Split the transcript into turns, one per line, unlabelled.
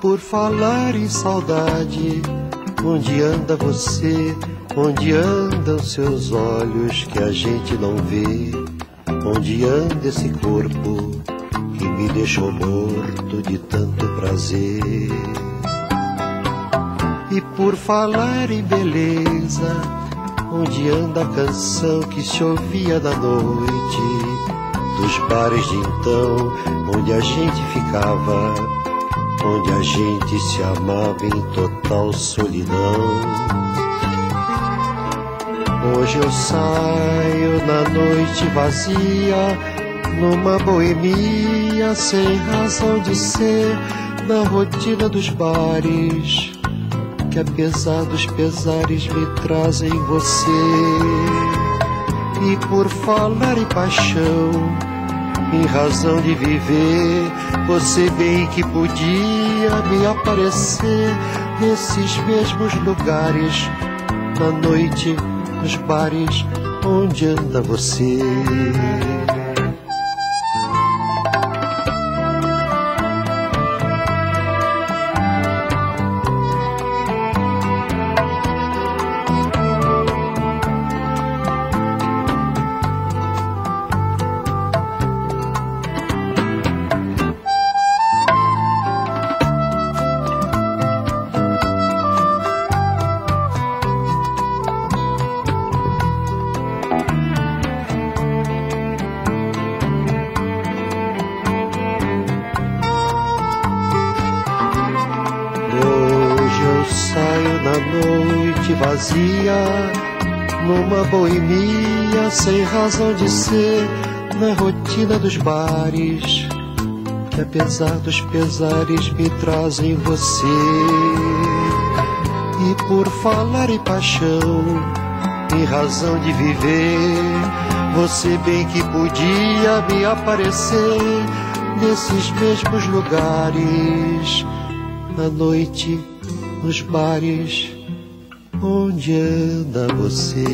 por falar em saudade, onde anda você? Onde andam seus olhos que a gente não vê? Onde anda esse corpo que me deixou morto de tanto prazer? E por falar em beleza, onde anda a canção que se ouvia da noite? Dos bares de então, onde a gente ficava, onde a gente se amava em total solidão. Hoje eu saio na noite vazia, numa boemia sem razão de ser, na rotina dos bares, que apesar dos pesares me trazem você. E por falar em paixão, em razão de viver, você bem que podia me aparecer nesses mesmos lugares, na noite nos bares onde anda você. Vazia, numa boemia sem razão de ser, na rotina dos bares, que apesar dos pesares me trazem você. E por falar em paixão, em razão de viver, você bem que podia me aparecer nesses mesmos lugares, na noite, nos bares Onde anda você?